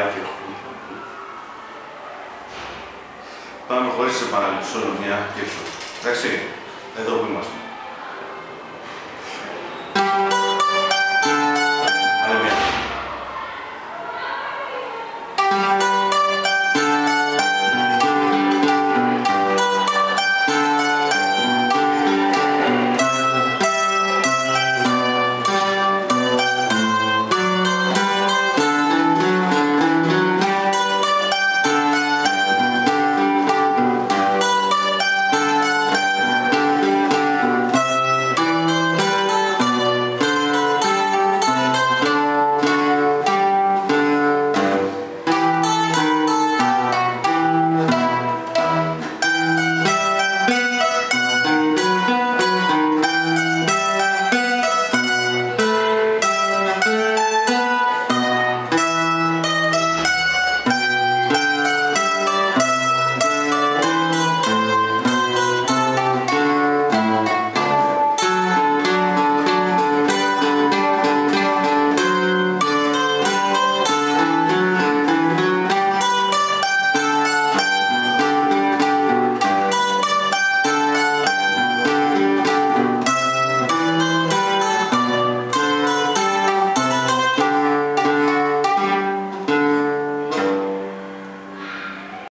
άκεχου. Πάμε χωρίς επαναληψονομία και έξω. Εντάξει, εδώ που είμαστε.